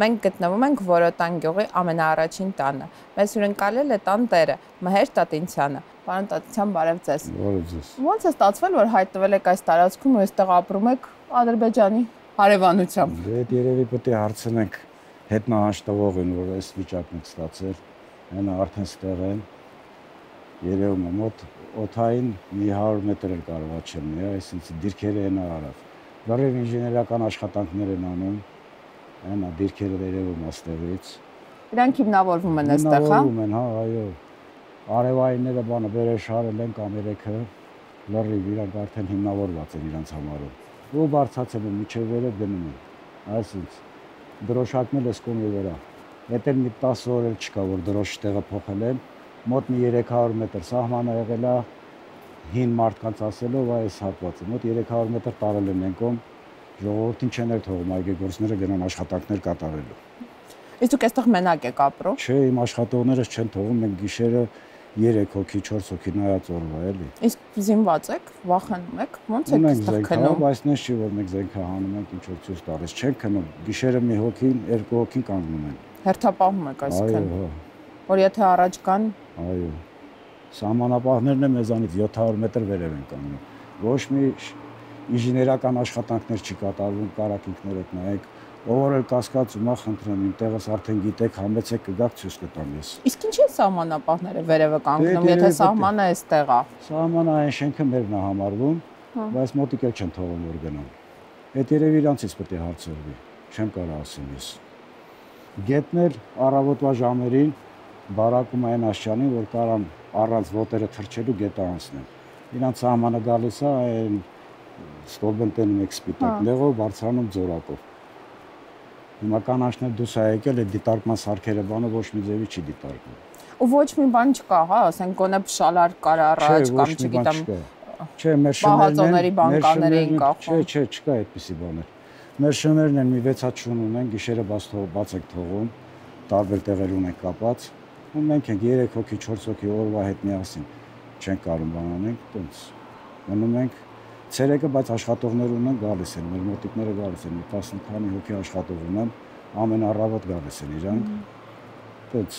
Մենք գտնվում ենք Որոտան գյուղի ամենաառաջին տանը։ Մեզ հյուրընկալել է տան տերը Մհեր Տատինցյանը։ Պարոն Տատինցյան, բարև ձեզ։ Բարև ձեզ։ Ոնց է ստացվել, որ հայտնվել եք այս տարածքում ու այստեղ ապրում եք Ադրբեջանի հարևանությամբ։ Դե այդ երևի պետք է հարցնենք հետնահաշտողին, որ այս վիճակն է ստացել։ Այնա արդեն ստեղ են։ Երևում է մոտ օթային մի 100 մետր էլ կարող է չլինի, այսինքն դիրքերը են արավ։ Լրիվ ինժեներական աշխատանքներ են անում, այնա դիրքերը երևում աստեղից։ Իրանք հիմնավորվում են այստեղ, հա։ Հիմնավորվում են, հա, այո։ Արևայինները բանը վերեշարել են կամերեքը, լրիվ իրանք արդեն հիմնավորված են իրանց համարով։ Ու բարձացել են միջև վերև գնում են։ Այսինքն դրոշակնել էս կոմի վրա։ Էդ էլ մի 10 օր էլ չկա, որ դրոշ տեղը փոխել են։ Մոտ մի 300 մետր սահմանը եղել է հին մարդկանց ասելով այս հատվածը։ Մոտ 300 մետր տարել են են կողմ ժողովրդին չեն էլ թողում այգեգործները գնան աշխատանքներ կատարելու։ Իսկ դուք այստեղ մենակ եք ապրում։ Չէ, իմ աշխատողներս չեն թողում, մենք գիշերը 3 հոգի, 4 հոգի նայած օրվա էլի։ Իսկ զինված եք, վախենում եք, ո՞նց եք այստեղ քնում։ բայց նես չի որ մենք զենքը հանում ենք ինչ որ ցույց տալիս։ Չեն քնում։ Գիշերը մի հոգին, երկու հոգին կանգնում են։ Հերթապահում եք Այո, այսքան։ հա, Որ եթե առաջ կան, այո։ Սահմանապահներն են մեզանից 700 մետր վերև են կանգնում։ Ոչ մի ինժեներական աշխատանքներ չի կատարվում, կարակինքներ եք նայեք։ Ով էլ կասկածում է, խնդրեմ, իմ տեղս արդեն գիտեք, համեցեք կգաք ցույց կտամ ես։ իսկ ինչի սահմանապահները վերևը կանգնում, եթե սահմանը այստեղ է։ Սահմանը այն շենքը մերն է համարվում, Հա։ բայց մոտիկ էլ չեն թողում որ գնան։ Այդ երևի իրանցից պետք է հարցրվի։ Չեմ կարող ասեմ ես։ Գետներ առավոտվա ժամերին բարակում այն աշճանին, որ կարան առանց ոտերը թրջելու գետը անցնեն։ Իրանց սահմանը գալիս է այն ստորբենտեն մեկ սպիտակ Հա։ լեղով բարձրանում ձորակով։ Հիմա կանաչներ դուս ա եկել է դիտարկման սարքերը բանը ոչ մի ձևի չի դիտարկվում։ Ու ոչ մի բան չկա, հա, ասենք գոնե փշալար կար առաջ կամ չգիտեմ, Չէ, մեր պահածոների շներն են, մեր բանկաներ էին շներն- կախվում։ Չէ, չէ, չկա այդպիսի բաներ։ Մեր շներն են մի 6 հատ շուն ունեն, գիշերը բաց թող բաց եք թողում, տարբեր տեղեր ունեն կապած։ Ու մենք ենք 3 հոգի, 4 հոգի օրվա հետ միասին չենք կարող բան անենք, տենց։ Մնում ենք ցերեկը, բայց աշխատողներ ունեն գալիս են, մեր մոտիկները գալիս են, մի 10 քանի հոգի աշխատող ունեն, ամեն առավոտ գալիս են իրանք։ Տենց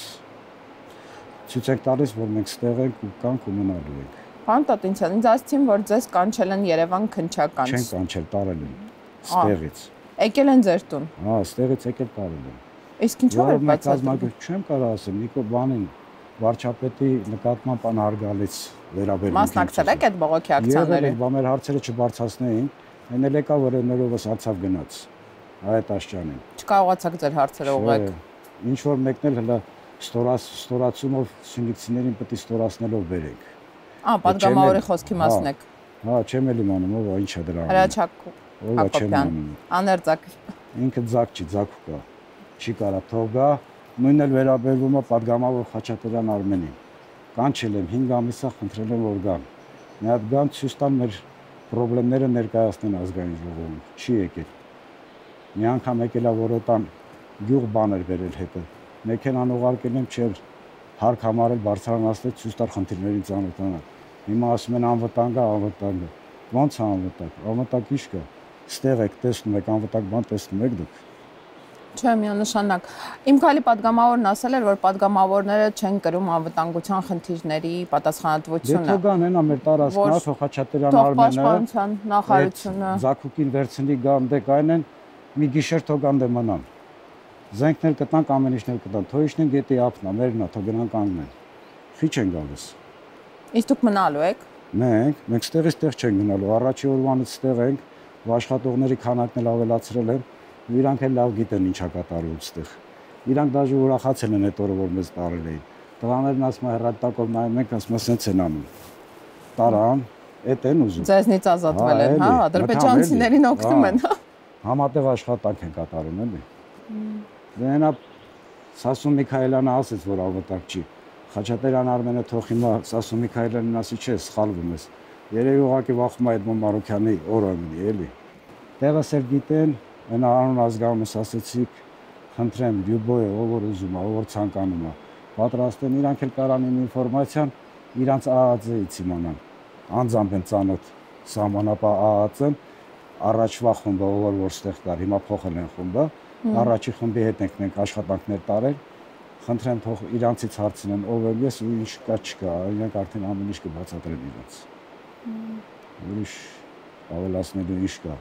ցույց եք տալիս, որ մենք ստեղ ենք ու կանք ու մնալու ենք։ Պարոն Տատինցյան, ինձ ասացին, որ ձեզ կանչել են Երևան քնչական։ Չեն կանչել, տարել են ստեղից։ Եկել են ձեր տուն։ Հա, ստեղից եկել տարել են։ Իսկ էր մեկ բացատրում։ կազմակերպ չեմ կարող ասեմ, Նիկո բանին վարչապետի նկատմամբ անհարգալից վերաբերվում։ Մասնակցել եք այդ բողոքի ակցիաներին։ Եվ մեր հարցերը չբարձրացնեին, այն էլ եկա, որ ներովս արցավ գնաց այդ աշճանին։ Չկարողացաք ձեր հարցերը ուղղել։ Ինչ որ մեկն էլ հլա ստորաց ստորացումով սյունիքցիներին պետք է ստորացնելով բերենք։ Ահա падգամավորի խոսքի հա, մասն եք։ Հա, չեմ էլ իմանում, ով ինչ է դրա։ Հրաչակ Հակոբյան։ Աներձակ։ Ինքը ձակ չի, ձակ կա։ Չի կարա թող գա։ Նույնն էլ վերաբերվում է падգամավոր Խաչատրյան Արմենին։ Կանչել եմ 5 ամիսա խնդրել եմ որ գան։ Մի հատ գան ցույց տան մեր խնդիրները ներկայացնեն ազգային ժողովում։ Չի եկել։ Մի անգամ եկել է որոտան գյուղ բաներ վերել հետը։ Մեքենան ուղարկել եմ չեր հարկ համարել բարձրանացնել ցույց տար խնդիրներին ծանոթանա։ Հիմա ասում են անվտանգ է, անվտանգ է։ Ոնց է անվտանգ։ Անվտանգ ի՞նչ կա։ Ստեղ եք տեսնում եք անվտանգ բան տեսնում եք դուք։ Չէ, միանշանակ։ Իմ քալի падգամավորն ասել էր, որ падգամավորները չեն կրում անվտանգության խնդիրների պատասխանատվությունը։ Դեթոգան հենա մեր տարածքնա հա, Սոխաչատրյան Արմենը։ Պաշտպանության նախարարությունը։ Զաքուկին վերցնի գան դե կայնեն մի գիշեր թոգան դե մնան։ Զենքներ կտանք, ամեն ինչներ կտան։ Թոյիշնեն գետի ապնա, մերնա, թո գնանք աննեն։ Քիչ են գալիս։ Իսկ դուք մնալու եք։ Մենք, մենք ստեղից ստեղ չենք գնալու, առաջի օրվանից ստեղ ենք, աշխատողների քանակն էլ ավելացրել են ու իրանք էլ լավ գիտեն ինչա կատարում ստեղ։ Իրանք դաժե ուրախացել են այդ օրը, որ մեզ տարել էին։ Տղաներն ասում են հրատակով նայում ենք, ասում են սենց են անում։ Տարան, այդ են ուզում։ Ձեզնից ազատվել Հա, են, հա, ադրբեջանցիներին մտան, օգնում են, հա։ Համատեղ աշխատանք են կատարում, էլի։ Դե նա Սասուն Միքայելյանը ասեց, որ ավտակ չի։ Խաչատրյան Արմենը թող հիմա Սասուն Միքայելյանն ասի, չէ, սխալվում ես։ Երևի ուղղակի վախում է այդ Մարոկյանի օրը մնի, էլի։ Տեղս էլ գիտեն, այն անուն ազգանունս ասեցիք, խնդրեմ, Լյուբոյը, ով որ ուզում է, ով որ ցանկանում է, պատրաստ են իրանք էլ կարան իմ ինֆորմացիան իրանց ԱԱԾ-ից իմանան։ Անձամբ են ծանոթ սահմանապահ ԱԱԾ-ն, առաջվա խումբը, ով որ որ ստեղ կար, հիմա փոխել են խումբը, Առաջի խմբի հետ ենք մենք աշխատանքներ տարել։ Խնդրեմ թող իրանցից հարցնեն ով եմ ես ու ինչ կա չկա, իրենք արդեն ամեն ինչ կբացատրեն իրենց։ Ուրիշ ավելացնելու ինչ կա։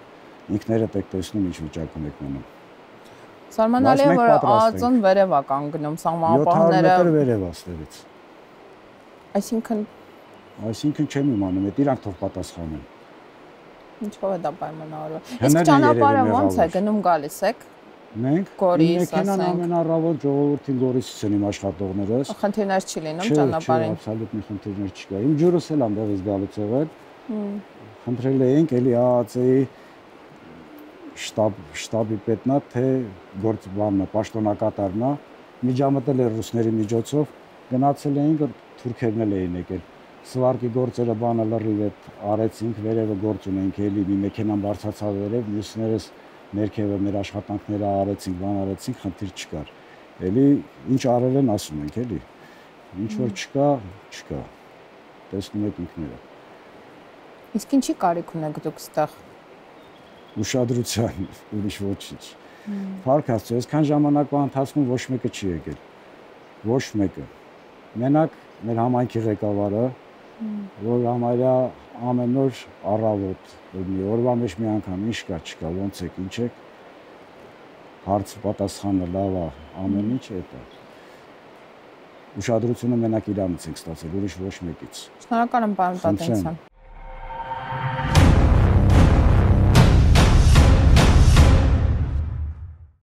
Ինքներդ եք տեսնում ինչ վիճակում եք մնում։ Սարմանալի է, որ ԱԱԾ-ն վերև է կանգնում 700 սահմանապահները, մետր վերև աստեղից։ այսինքն Այսինքն չեմ իմանում, այդ իրանք թող պատասխանեն։ ինչով է դա պայմանավորվում։ Իսկ ճանապարհը ոնց է գնում գալիս եք։ Մենք Գորիս, մեքենան ասենք։ ամենառավոտ ժողովրդին Գորիսից են իմ աշխատողներս։ Խնդիրներ չի լինում Չէ, ճանապարհին։ Աբսոլյուտ մի խնդիրներ չկա։ Իմ ջուրս էլ անդեղից գալուց եղել։ Խնդրել էինք էլի ԱԱՑ-ի շտաբ շտաբի պետնա թե գործ բաննա, պաշտոնակատարնա միջամտել էր ռուսների միջոցով գնացել էինք որ թուրքերն էլ էին եկել սվարկի գործերը բանը լրիվ այդ արեցինք վերևը գործ ունենք էլի մի մեքենան բարձացավ վերև մյուսներս ներքևը մեր աշխատանքները արեցինք բան արեցինք խնդիր չկար էլի ինչ արել են ասում ենք էլի ինչ որ չկա չկա տեսնում եք ինքները Իսկ ինչի կարիք ունեք դուք ստեղ։ ուշադրության ուրիշ ոչինչ Փառք Աստծո, այսքան ժամանակվա ընթացքում ոչ մեկը չի եկել։ Ոչ մեկը։ Մենակ մեր համայնքի ղեկավարը, որ համարյա ամեն օր առավոտ, մի օրվա մեջ մի անգամ ինչ կա, չկա, ոնց եք, ինչ եք, հարց պատասխանը լավ է, ամեն ինչ է դա։ Ուշադրությունը մենակ իրանից ենք ստացել, ուրիշ ոչ մեկից։ Շնորհակալ եմ պարոն Տատենցյան։